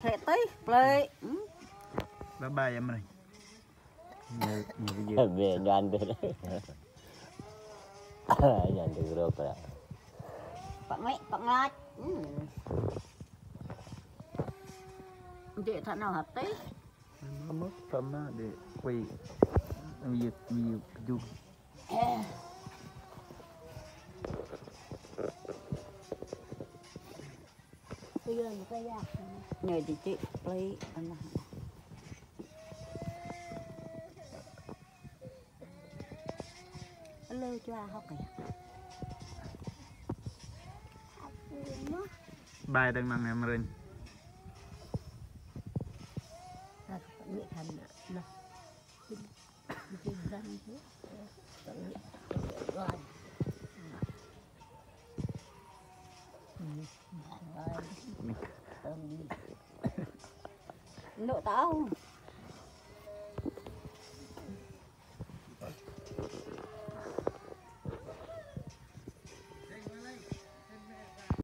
thế tới play bye bye em này về đoàn về đấy đoàn được rồi cả bạn mẹ bạn lát để thằng nào hợp tí mất tâm để quỳ việc việc dùng nhờ chị chị play anh lơ cho học kìa bài đang mang em là phải nghệ thành nè nè trên răng thế rồi nộ tao